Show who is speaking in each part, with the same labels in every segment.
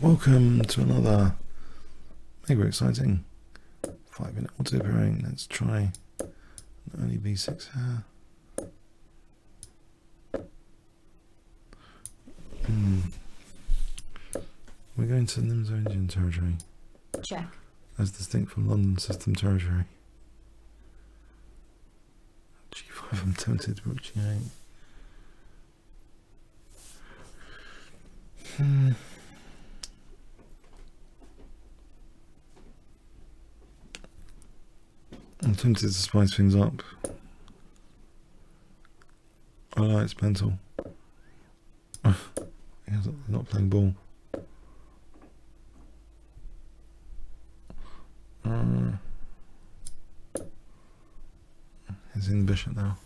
Speaker 1: Welcome to another mega exciting five minute auto pairing. Let's try only b6 here. Hmm. We're going to Nimzo-Indian territory.
Speaker 2: Check.
Speaker 1: As distinct from London system territory. G5, I'm tempted, rook g8. Hmm. I'm tempted to spice things up. I like it's mental. He's not playing ball. Uh, he's in the bishop now.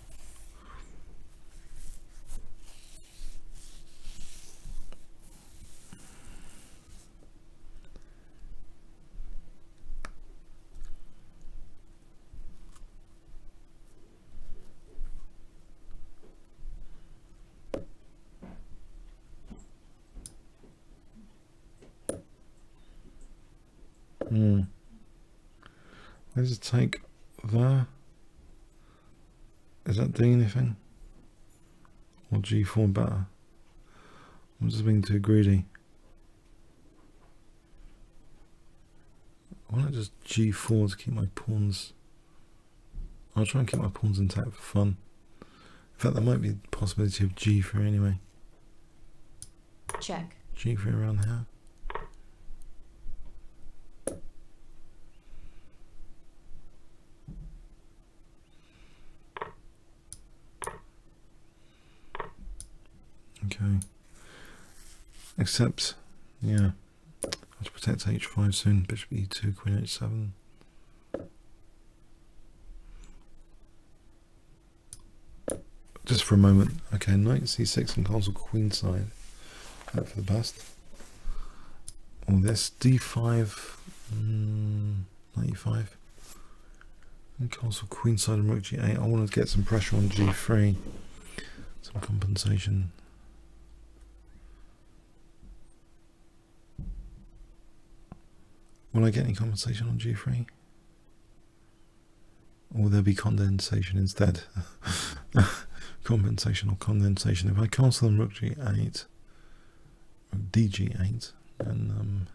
Speaker 1: Hmm. Where's the take there? Is that doing anything? Or G4 better? I'm just being too greedy. Why not just G4 to keep my pawns? I'll try and keep my pawns intact for fun. In fact, there might be the possibility of G3 anyway.
Speaker 2: Check.
Speaker 1: G3 around here. Okay. Except, yeah, I to protect h5 soon. Bishop e2, queen h7. Just for a moment. Okay, knight c6 and castle queenside. Hope for the best. All this d5, mm, 95. And castle queenside and rook g8. I want to get some pressure on g3. Some compensation. Will I get any compensation on G3? Or will there be condensation instead? compensation or condensation. If I castle them rook G8, DG8, then um,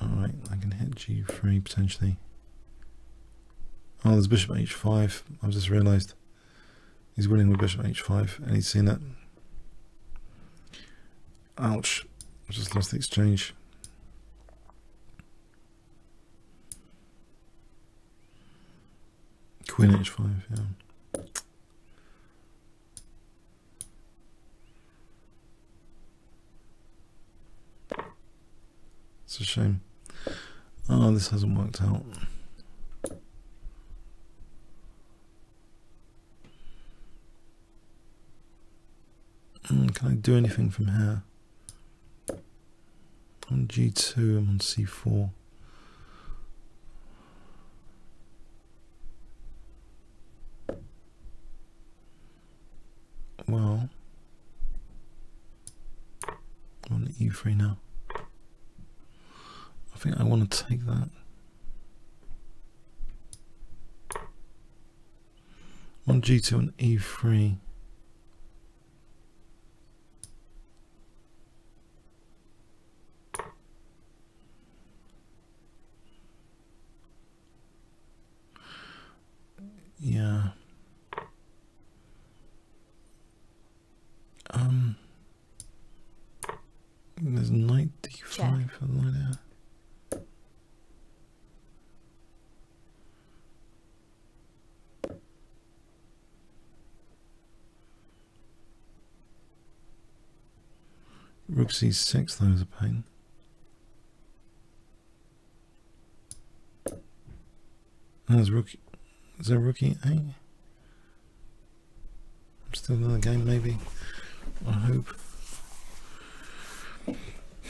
Speaker 1: alright, I can hit G3 potentially. Oh, there's bishop H5. I've just realised he's winning with bishop H5 and he's seen it. Ouch. I just lost the exchange. Queen h5, yeah. It's a shame. Oh, this hasn't worked out. Mm, can I do anything from here? On g2, I'm on c4. Well, on e3 now. I think I want to take that. On g2 and e3. Yeah. Um, there's 95 for the line out. Rook c6 though is a pain. There's rook. Is there rook e8? Still in the game, maybe. I hope.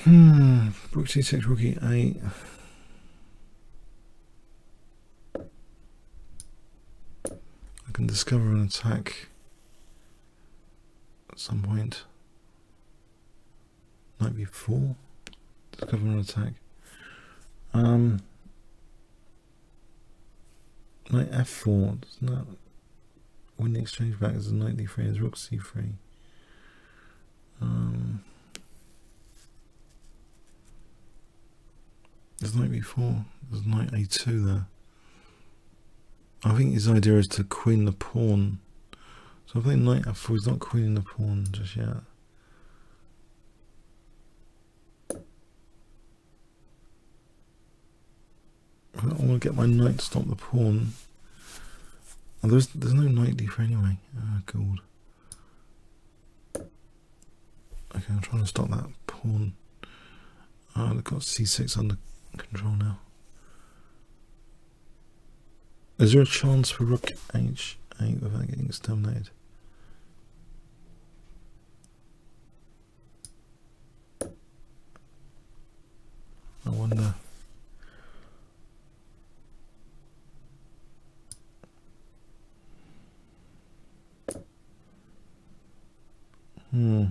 Speaker 1: Hmm. Rook c6, rook e8. I can discover an attack at some point. Knight b4. Discover an attack. Um, knight f4. Does not win the exchange back as knight d3 as rook c3. Um, there's knight b4. There's knight a2 there. I think his idea is to queen the pawn. So I think knight f4 is not queening the pawn just yet. I want to get my knight to stop the pawn. Oh, there's there's no knight d4 anyway. Oh god. Okay, I'm trying to stop that pawn. Oh, ah, they've got c6 under control now. Is there a chance for rook h8 without getting exterminated? I wonder. Hmm.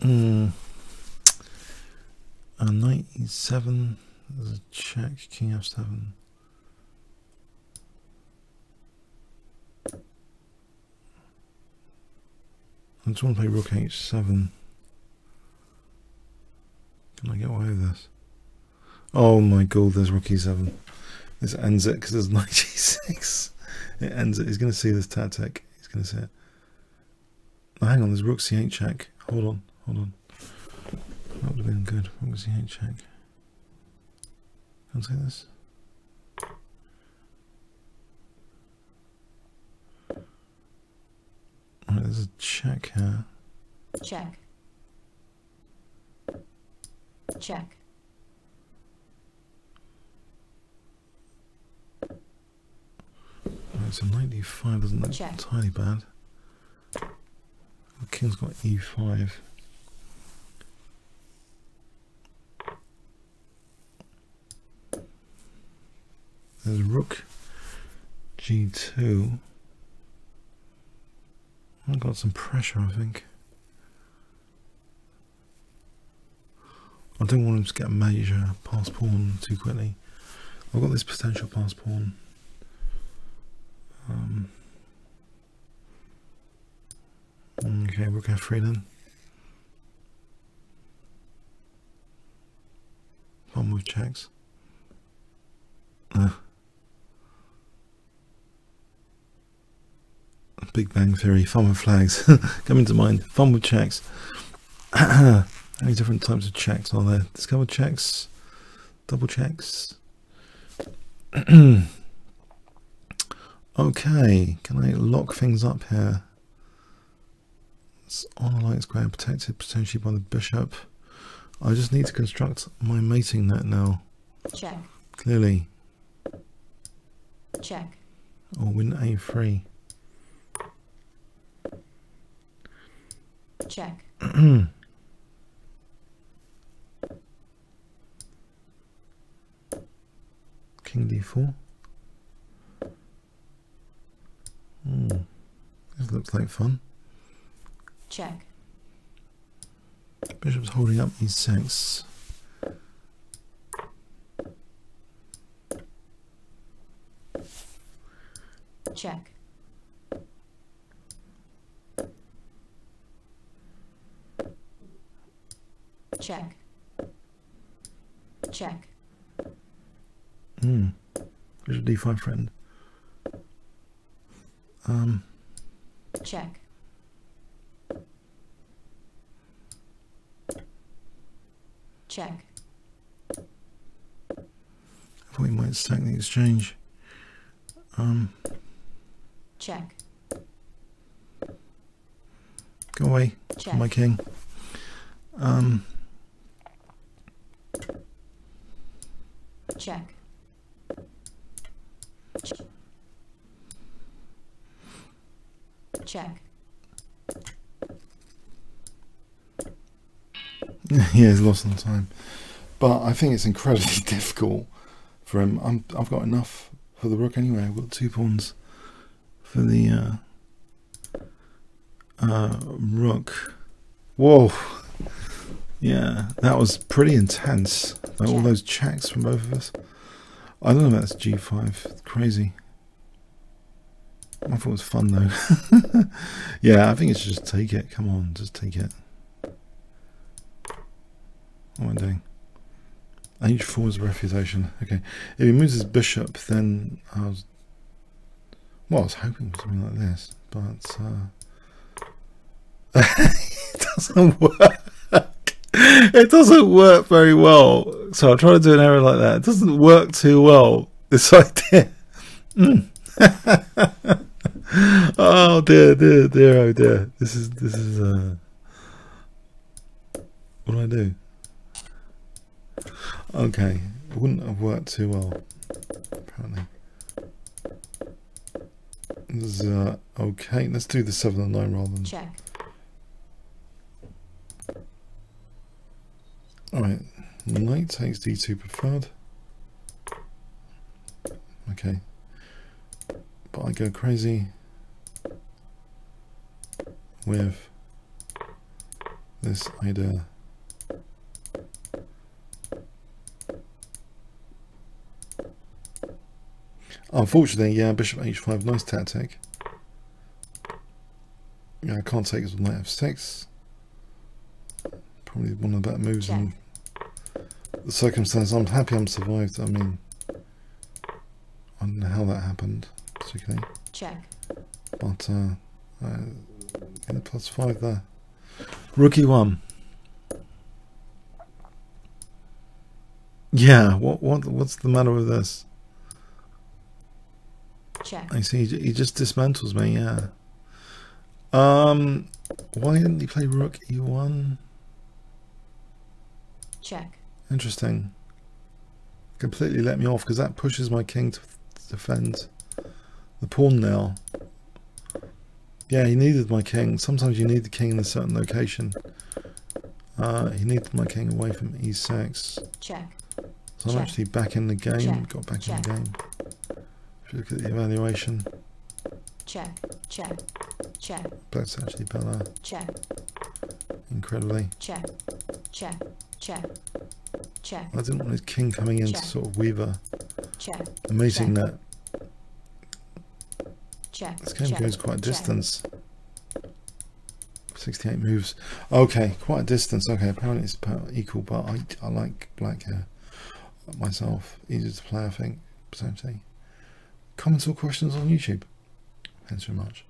Speaker 1: Hmm. A knight e7. There's a check. King f7. I just want to play rook h7. Can I get away with this? Oh my god, there's rook e7. This ends it because there's knight e6. It ends it. He's going to see this tactic. He's going to see it. Hang on, there's rook c8 check. Hold on, hold on. That would have been good. Rook c8 check. Can't say this. Alright, there's a check here.
Speaker 2: Check. Check.
Speaker 1: Right, so 95 doesn't look
Speaker 2: Check.
Speaker 1: entirely bad. The king's got E e5. There's rook g2. I've got some pressure, I think. I don't want him to get a major pass pawn too quickly. I've got this potential pass pawn. Um, okay, rook f3 then. Fun with checks. Uh, Big Bang Theory, fun with flags. Coming to mind, fun with checks. How many different types of checks are there? Discover checks, double checks. Okay, can I lock things up here? It's on a light square, protected potentially by the bishop. I just need to construct my mating net now,
Speaker 2: Check.
Speaker 1: clearly.
Speaker 2: Check.
Speaker 1: Or win a3.
Speaker 2: Check.
Speaker 1: King d4. Hmm, this looks like fun.
Speaker 2: Check.
Speaker 1: Bishop's holding up e6.
Speaker 2: Check. Check. Check.
Speaker 1: Hmm. Bishop d5 friend. Um,
Speaker 2: Check. Check.
Speaker 1: I thought we might sack the exchange. Um,
Speaker 2: Check.
Speaker 1: go away,
Speaker 2: Check.
Speaker 1: my king. Um,
Speaker 2: Check. Check.
Speaker 1: yeah, he's lost on time. But I think it's incredibly difficult for him. I'm, I've got enough for the rook anyway. I've got two pawns for the uh, Uh, rook. Whoa. Yeah, that was pretty intense. Like all those checks from both of us. I don't know if that's G5. Crazy. I thought it was fun though. yeah, I think it's just take it. Come on, just take it. What am I doing? H4 is refutation. Okay. If he moves his bishop, then I was. Well, I was hoping for something like this, but. Uh, it doesn't work. It doesn't work very well. So I'm trying to do an error like that. It doesn't work too well. This idea. Mm. oh dear, dear, dear, oh dear. This is this is. Uh, what do I do? Okay, it wouldn't have worked too well. Apparently. Is, uh, okay, let's do the seven and nine rather than.
Speaker 2: check,
Speaker 1: Alright, knight takes d2 preferred. Okay. But I go crazy with this idea. Unfortunately, yeah, bishop h5, nice tactic. Yeah, I can't take it with knight f6. Probably one of the better moves
Speaker 2: Check.
Speaker 1: in the circumstance. I'm happy I'm survived. I mean, I don't know how that happened, particularly.
Speaker 2: check,
Speaker 1: But, uh, uh a plus five there. Rook e1. Yeah, what, what, what's the matter with this?
Speaker 2: check,
Speaker 1: I see, he, just dismantles me, yeah. Um, why didn't he play rook E e1?
Speaker 2: Check,
Speaker 1: Interesting. Completely let me off because that pushes my king to defend the pawn now. Yeah, he needed my king. Sometimes you need the king in a certain location. Uh, he needed my king away from e6.
Speaker 2: check,
Speaker 1: So I'm
Speaker 2: Check.
Speaker 1: actually back in the game.
Speaker 2: Check.
Speaker 1: Got back
Speaker 2: Check.
Speaker 1: in the game. If you look at the evaluation,
Speaker 2: check, check, check,
Speaker 1: that's actually better.
Speaker 2: check,
Speaker 1: Incredibly.
Speaker 2: check, check, check, check,
Speaker 1: I didn't want his king coming in
Speaker 2: Check.
Speaker 1: to sort of Weaver.
Speaker 2: check,
Speaker 1: a mating
Speaker 2: Check.
Speaker 1: This game
Speaker 2: check,
Speaker 1: goes quite a distance. 68 moves. Okay, quite a distance. Okay, apparently it's equal, but I, I like black here myself. Easier to play, I think, potentially. Comments or questions on YouTube? Thanks very much.